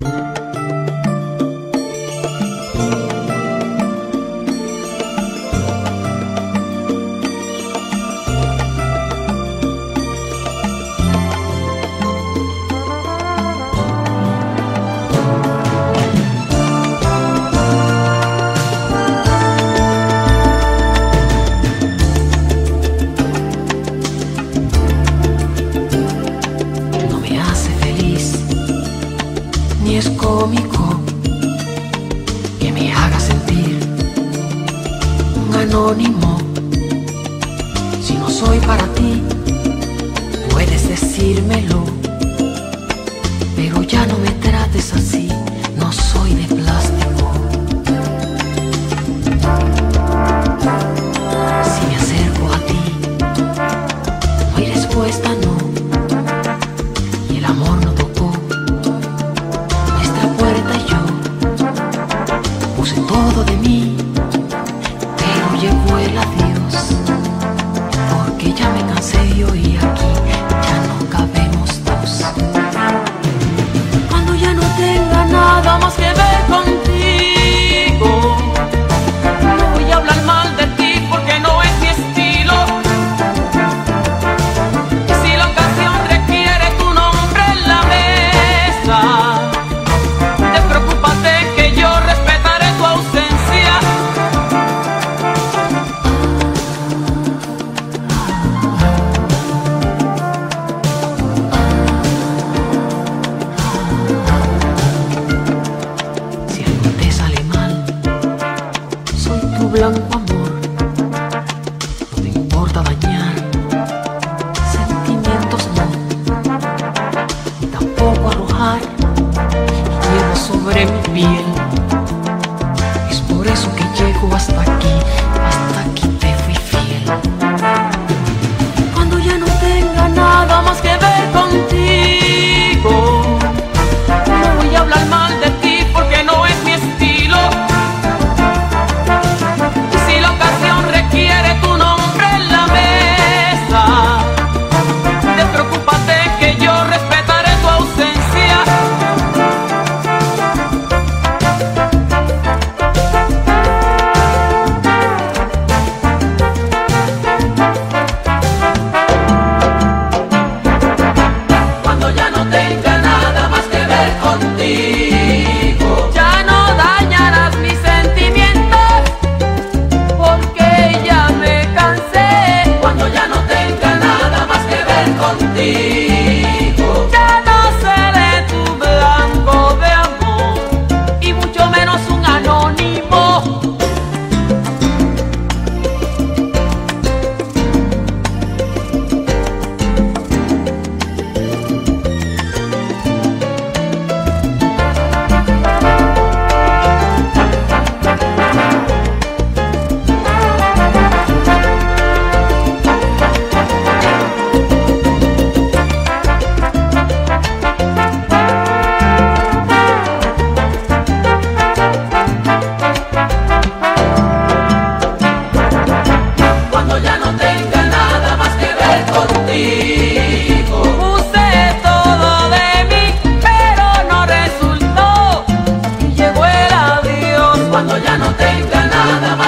you. cómico que me haga sentir un anónimo. Si no soy para ti, puedes decírmelo, pero ya no me trates así. porque ya me cansé de oír aquí. Es por eso que venga nada más.